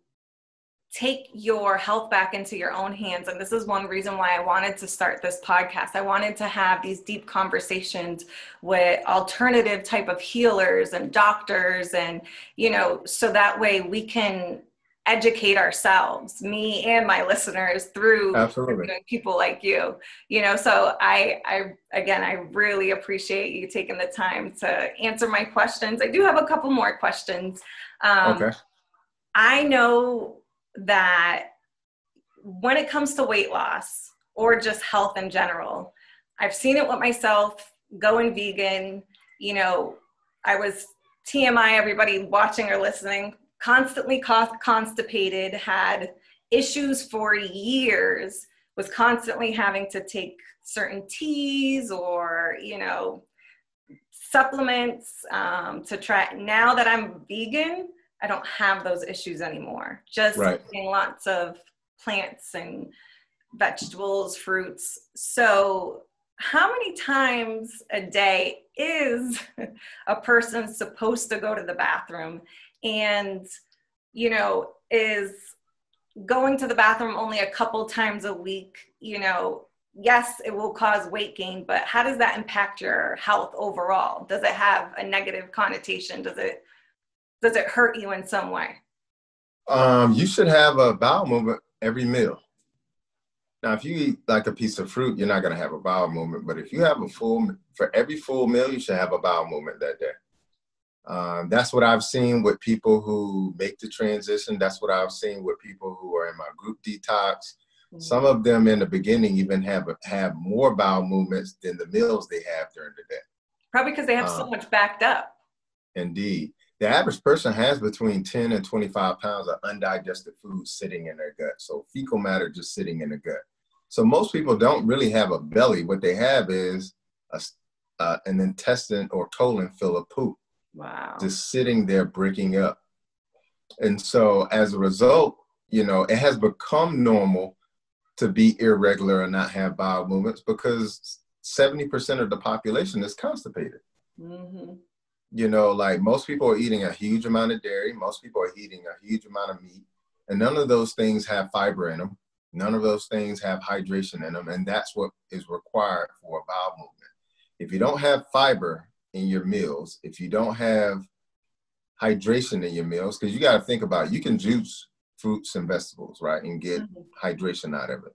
take your health back into your own hands. And this is one reason why I wanted to start this podcast. I wanted to have these deep conversations with alternative type of healers and doctors and, you know, so that way we can educate ourselves me and my listeners through Absolutely. people like you you know so i i again i really appreciate you taking the time to answer my questions i do have a couple more questions um, okay i know that when it comes to weight loss or just health in general i've seen it with myself going vegan you know i was tmi everybody watching or listening constantly constipated, had issues for years, was constantly having to take certain teas or, you know, supplements um, to try. Now that I'm vegan, I don't have those issues anymore. Just right. eating lots of plants and vegetables, fruits. So, how many times a day is a person supposed to go to the bathroom? and you know is going to the bathroom only a couple times a week you know yes it will cause weight gain but how does that impact your health overall does it have a negative connotation does it does it hurt you in some way um you should have a bowel movement every meal now if you eat like a piece of fruit you're not going to have a bowel movement but if you have a full for every full meal you should have a bowel movement that day um, that's what I've seen with people who make the transition. That's what I've seen with people who are in my group detox. Mm-hmm. Some of them in the beginning even have have more bowel movements than the meals they have during the day. Probably because they have um, so much backed up. Indeed, the average person has between 10 and 25 pounds of undigested food sitting in their gut. So fecal matter just sitting in the gut. So most people don't really have a belly. What they have is a, uh, an intestine or colon full of poop. Wow. Just sitting there breaking up. And so as a result, you know, it has become normal to be irregular and not have bowel movements because 70% of the population is constipated. Mm-hmm. You know, like most people are eating a huge amount of dairy, most people are eating a huge amount of meat, and none of those things have fiber in them. None of those things have hydration in them, and that's what is required for a bowel movement. If you don't have fiber in your meals, if you don't have hydration in your meals, because you got to think about it, you can juice fruits and vegetables, right, and get mm-hmm. hydration out of it.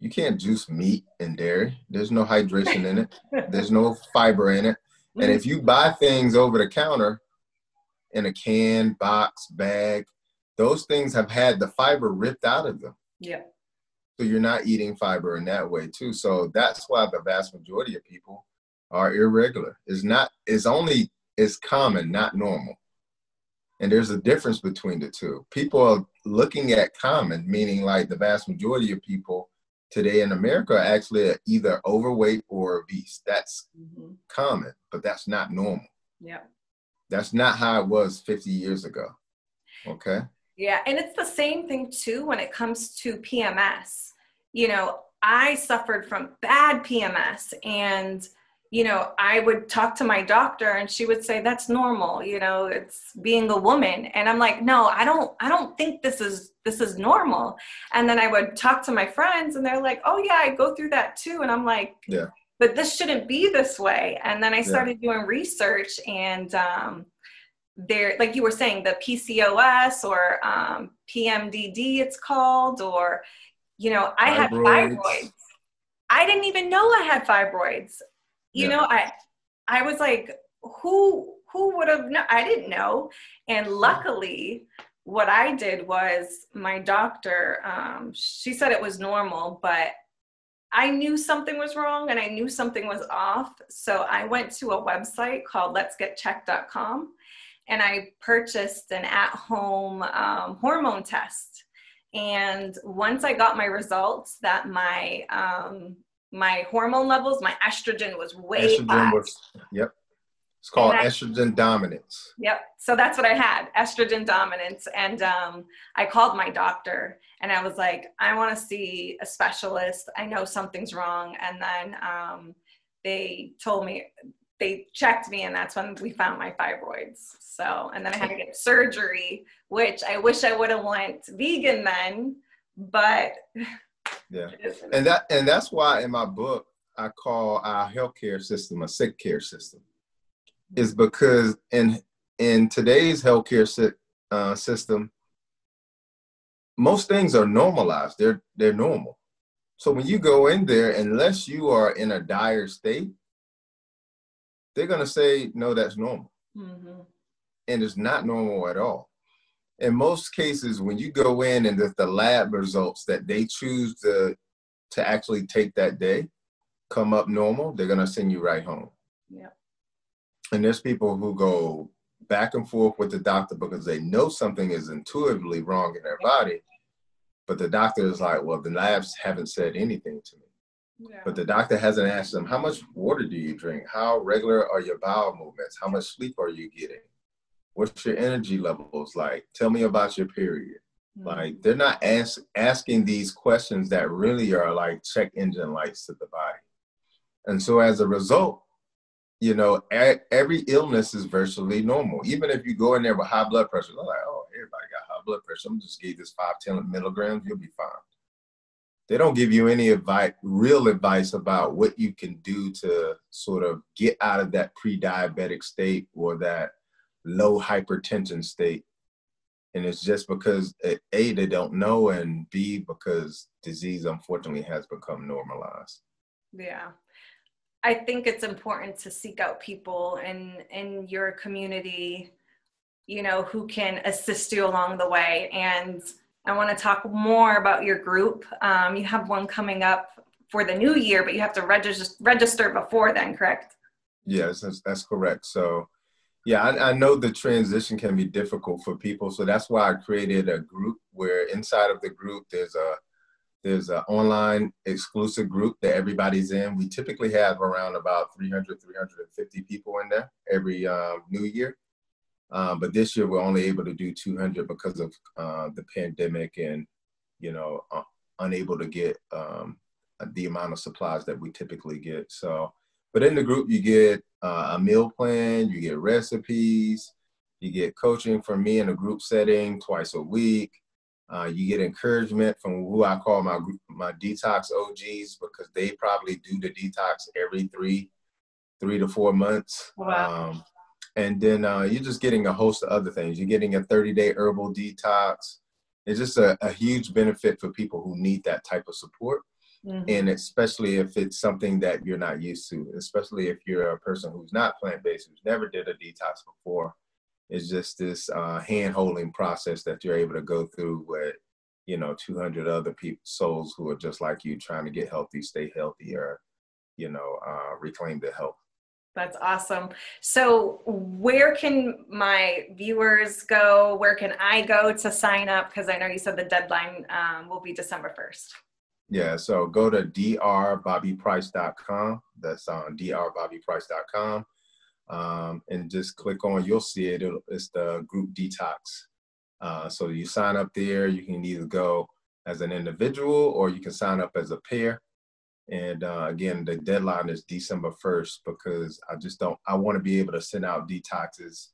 You can't juice meat and dairy. There's no hydration in it. There's no fiber in it. Mm-hmm. And if you buy things over the counter in a can, box, bag, those things have had the fiber ripped out of them. Yeah. So you're not eating fiber in that way too. So that's why the vast majority of people are irregular. It's not it's only it's common, not normal. And there's a difference between the two. People are looking at common, meaning like the vast majority of people today in America are actually either overweight or obese. That's mm-hmm. common, but that's not normal. Yeah. That's not how it was 50 years ago. Okay. Yeah, and it's the same thing too when it comes to PMS. You know, I suffered from bad PMS and you know, I would talk to my doctor and she would say that's normal, you know, it's being a woman. And I'm like, "No, I don't I don't think this is this is normal." And then I would talk to my friends and they're like, "Oh yeah, I go through that too." And I'm like, "Yeah. But this shouldn't be this way." And then I started yeah. doing research and um there like you were saying the pcos or um, pmdd it's called or you know i fibroids. had fibroids i didn't even know i had fibroids you yeah. know i i was like who who would have known i didn't know and luckily what i did was my doctor um, she said it was normal but I knew something was wrong and I knew something was off. So I went to a website called let's get letsgetchecked.com and I purchased an at home um, hormone test. And once I got my results that my um, my hormone levels, my estrogen was way estrogen high. Was, yep. It's called I, estrogen dominance. Yep. So that's what I had, estrogen dominance. And um, I called my doctor and I was like, I want to see a specialist. I know something's wrong. And then um, they told me they checked me and that's when we found my fibroids so and then i had to get surgery which i wish i would have went vegan then but yeah and that and that's why in my book i call our healthcare system a sick care system is because in in today's healthcare uh, system most things are normalized they're they're normal so when you go in there unless you are in a dire state they're going to say, no, that's normal. Mm-hmm. And it's not normal at all. In most cases, when you go in and the, the lab results that they choose to, to actually take that day come up normal, they're going to send you right home. Yeah. And there's people who go back and forth with the doctor because they know something is intuitively wrong in their body. But the doctor is like, well, the labs haven't said anything to me. Yeah. But the doctor hasn't asked them, how much water do you drink? How regular are your bowel movements? How much sleep are you getting? What's your energy levels like? Tell me about your period. Mm-hmm. Like they're not ask, asking these questions that really are like check engine lights to the body. And so as a result, you know, a- every illness is virtually normal. Even if you go in there with high blood pressure, they're like, oh, everybody got high blood pressure. I'm just give this five, 10 milligrams, you'll be fine they don't give you any advice, real advice about what you can do to sort of get out of that pre-diabetic state or that low hypertension state. And it's just because A, they don't know, and B, because disease unfortunately has become normalized. Yeah. I think it's important to seek out people in in your community, you know, who can assist you along the way. And I want to talk more about your group. Um, you have one coming up for the new year, but you have to register register before then, correct? Yes, that's, that's correct. So Yeah, I, I, know the transition can be difficult for people, so that's why I created a group where inside of the group there's a there's an online exclusive group that everybody's in. We typically have around about 300, 350 people in there every um, new year. Um, but this year we're only able to do 200 because of uh, the pandemic and, you know, uh, unable to get um, the amount of supplies that we typically get. So, but in the group you get uh, a meal plan, you get recipes, you get coaching from me in a group setting twice a week. Uh, you get encouragement from who I call my my detox OGs because they probably do the detox every three three to four months. Wow. Um, and then uh, you're just getting a host of other things. You're getting a 30 day herbal detox. It's just a, a, huge benefit for people who need that type of support. Mm-hmm. And especially if it's something that you're not used to, especially if you're a person who's not plant based, who's never did a detox before, it's just this uh, hand holding process that you're able to go through with, you know, 200 other people, souls who are just like you, trying to get healthy, stay healthy, or, you know, uh, reclaim their health. That's awesome. So, where can my viewers go? Where can I go to sign up? Because I know you said the deadline um, will be December 1st. Yeah, so go to drbobbyprice.com. That's on drbobbyprice.com um, and just click on, you'll see it. It'll, it's the group detox. Uh, so you sign up there. You can either go as an individual or you can sign up as a pair. And uh, again, the deadline is December 1st because I just don't, I want to be able to send out detoxes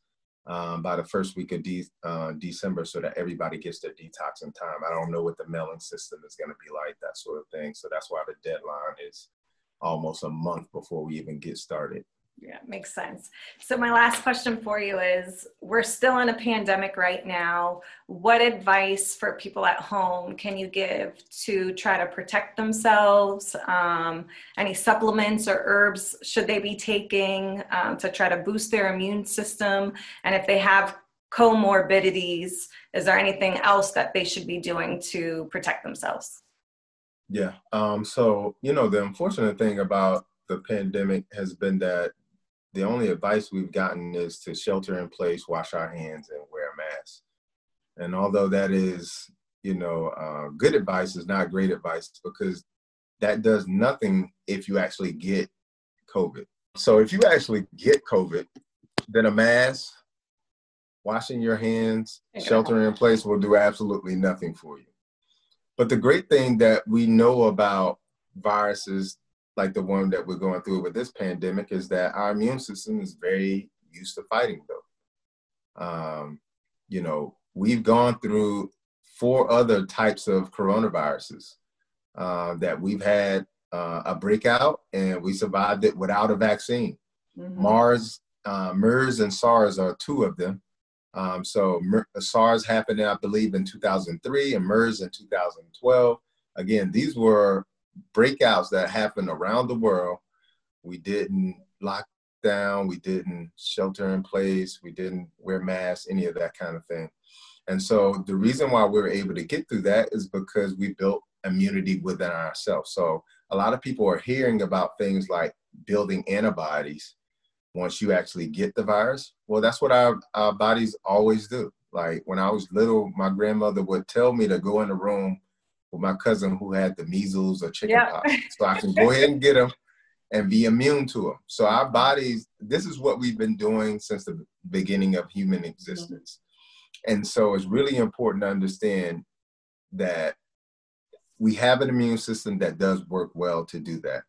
um, by the first week of de- uh, December so that everybody gets their detox in time. I don't know what the mailing system is going to be like, that sort of thing. So that's why the deadline is almost a month before we even get started. Yeah, makes sense. So, my last question for you is We're still in a pandemic right now. What advice for people at home can you give to try to protect themselves? Um, any supplements or herbs should they be taking um, to try to boost their immune system? And if they have comorbidities, is there anything else that they should be doing to protect themselves? Yeah. Um, so, you know, the unfortunate thing about the pandemic has been that the only advice we've gotten is to shelter in place, wash our hands, and wear a mask. And although that is, you know, uh, good advice, is not great advice because that does nothing if you actually get COVID. So if you actually get COVID, then a mask, washing your hands, sheltering in place will do absolutely nothing for you. But the great thing that we know about viruses like the one that we're going through with this pandemic is that our immune system is very used to fighting though. Um, you know, we've gone through four other types of coronaviruses uh, that we've had uh, a breakout and we survived it without a vaccine. Mm-hmm. Mars, uh, MERS, and SARS are two of them. Um, so Mer- SARS happened, I believe, in 2003 and MERS in 2012. Again, these were breakouts that happened around the world. We didn't lock down, we didn't shelter in place, we didn't wear masks, any of that kind of thing. And so the reason why we were able to get through that is because we built immunity within ourselves. So a lot of people are hearing about things like building antibodies once you actually get the virus. Well, that's what our, our bodies always do. Like when I was little, my grandmother would tell me to go in the room with my cousin who had the measles or chickenpox. Yeah. so I can go ahead and get them and be immune to them. So our bodies, this is what we've been doing since the beginning of human existence. Mm-hmm. And so it's really important to understand that we have an immune system that does work well to do that.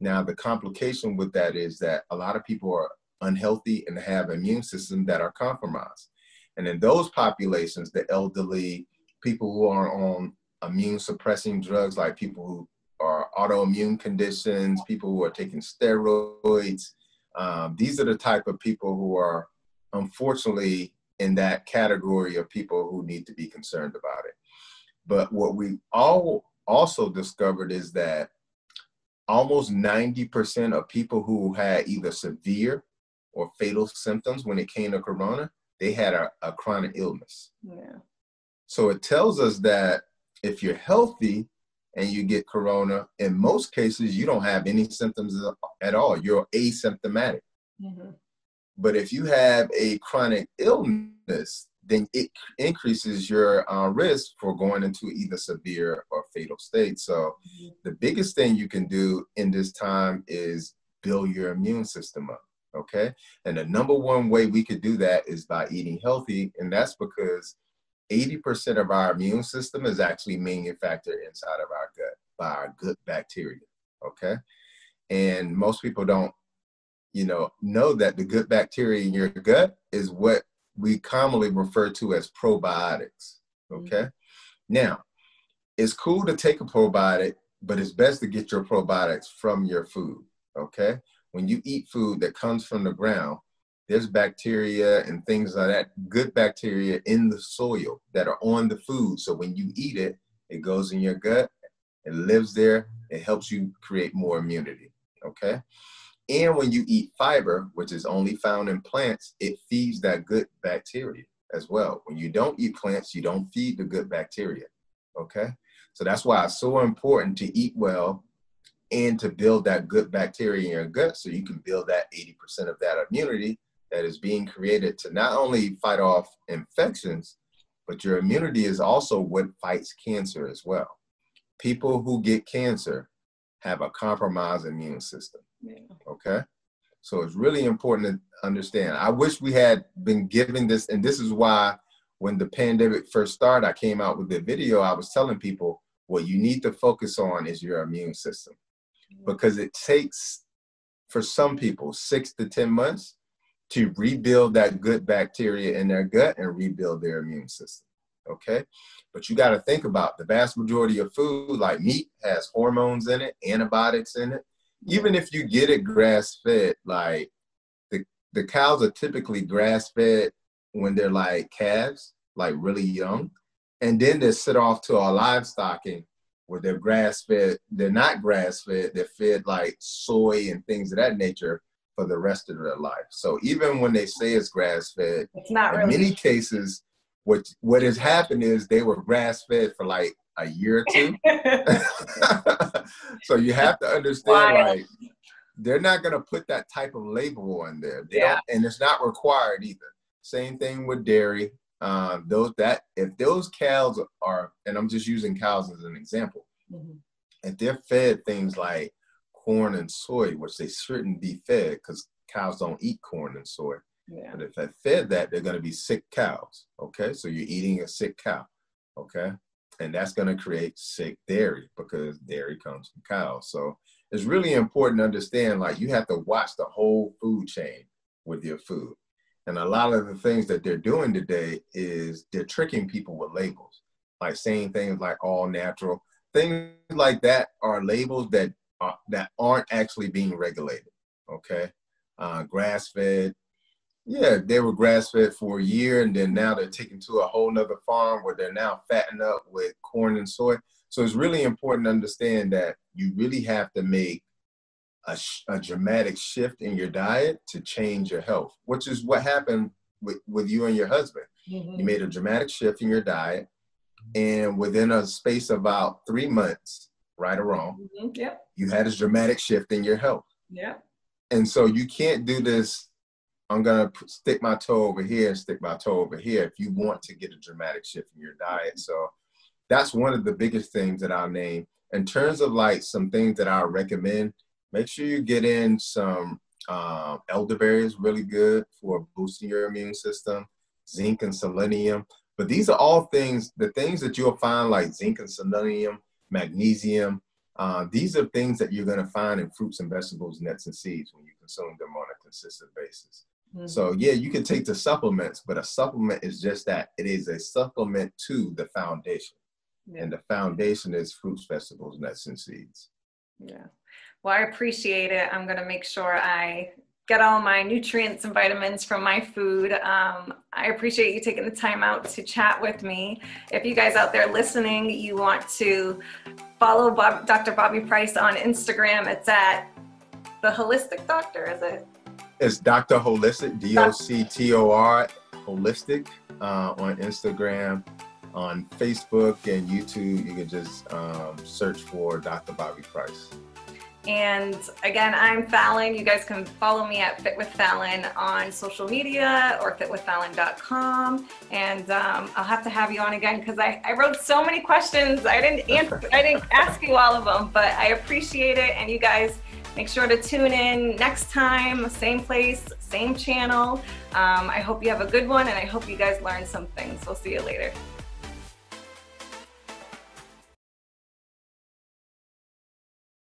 Now, the complication with that is that a lot of people are unhealthy and have immune systems that are compromised. And in those populations, the elderly, people who are on immune suppressing drugs like people who are autoimmune conditions, people who are taking steroids. Um, these are the type of people who are unfortunately in that category of people who need to be concerned about it. But what we all also discovered is that almost 90% of people who had either severe or fatal symptoms when it came to corona, they had a, a chronic illness. Yeah. So it tells us that if you're healthy and you get corona, in most cases, you don't have any symptoms at all. You're asymptomatic. Mm-hmm. But if you have a chronic illness, then it increases your uh, risk for going into either severe or fatal state. So, mm-hmm. the biggest thing you can do in this time is build your immune system up. Okay. And the number one way we could do that is by eating healthy. And that's because 80% of our immune system is actually manufactured inside of our gut by our good bacteria. Okay. And most people don't, you know, know that the good bacteria in your gut is what we commonly refer to as probiotics. Okay. Mm-hmm. Now, it's cool to take a probiotic, but it's best to get your probiotics from your food. Okay. When you eat food that comes from the ground, there's bacteria and things like that, good bacteria in the soil that are on the food. So when you eat it, it goes in your gut, it lives there, it helps you create more immunity. Okay. And when you eat fiber, which is only found in plants, it feeds that good bacteria as well. When you don't eat plants, you don't feed the good bacteria. Okay. So that's why it's so important to eat well and to build that good bacteria in your gut so you can build that 80% of that immunity that is being created to not only fight off infections, but your immunity is also what fights cancer as well. People who get cancer have a compromised immune system. Yeah. Okay. So it's really important to understand. I wish we had been given this, and this is why when the pandemic first started, I came out with the video. I was telling people what you need to focus on is your immune system mm-hmm. because it takes, for some people, six to 10 months to rebuild that good bacteria in their gut and rebuild their immune system. Okay. But you got to think about the vast majority of food, like meat, has hormones in it, antibiotics in it. Even if you get it grass fed, like the, the cows are typically grass fed when they're like calves, like really young. And then they sit off to a livestocking where they're grass fed. They're not grass fed, they're fed like soy and things of that nature for the rest of their life. So even when they say it's grass fed, it's not in really. many cases, what what has happened is they were grass fed for like a year or two. so you have to understand, Wild. like they're not gonna put that type of label on there. They yeah. and it's not required either. Same thing with dairy. Um, those that if those cows are, and I'm just using cows as an example, mm-hmm. if they're fed things like corn and soy, which they shouldn't be fed because cows don't eat corn and soy. Yeah. But if they fed that, they're going to be sick cows. Okay, so you're eating a sick cow. Okay, and that's going to create sick dairy because dairy comes from cows. So it's really important to understand like you have to watch the whole food chain with your food. And a lot of the things that they're doing today is they're tricking people with labels, like saying things like all natural. Things like that are labels that uh, that aren't actually being regulated. Okay, uh, grass fed. Yeah, they were grass fed for a year, and then now they're taken to a whole nother farm where they're now fattened up with corn and soy. So it's really important to understand that you really have to make a, sh- a dramatic shift in your diet to change your health, which is what happened with, with you and your husband. Mm-hmm. You made a dramatic shift in your diet, and within a space of about three months, right or wrong. Mm-hmm. Yep. You had a dramatic shift in your health. Yeah. And so you can't do this. I'm gonna stick my toe over here and stick my toe over here if you want to get a dramatic shift in your diet. So that's one of the biggest things that I'll name. In terms of like some things that I recommend, make sure you get in some um, elderberry is really good for boosting your immune system, zinc and selenium. But these are all things, the things that you'll find like zinc and selenium magnesium. Uh, these are things that you're going to find in fruits and vegetables, nuts and seeds when you consume them on a consistent basis. Mm-hmm. So yeah, you can take the supplements, but a supplement is just that. It is a supplement to the foundation. Yeah. And the foundation is fruits, vegetables, nuts, and seeds. Yeah. Well, I appreciate it. I'm going to make sure I get all my nutrients and vitamins from my food. Um, I appreciate you taking the time out to chat with me. If you guys out there listening, you want to follow Bob, Dr. Bobby Price on Instagram, it's at the Holistic Doctor, is it? It's Dr. Holistic, D O C T O R, Holistic uh, on Instagram. On Facebook and YouTube, you can just um, search for Dr. Bobby Price. And again, I'm Fallon. You guys can follow me at Fit with Fallon on social media or fitwithfallon.com. And um, I'll have to have you on again because I, I wrote so many questions. I didn't answer, I didn't ask you all of them, but I appreciate it. And you guys make sure to tune in next time, same place, same channel. Um, I hope you have a good one and I hope you guys learned some things. We'll see you later.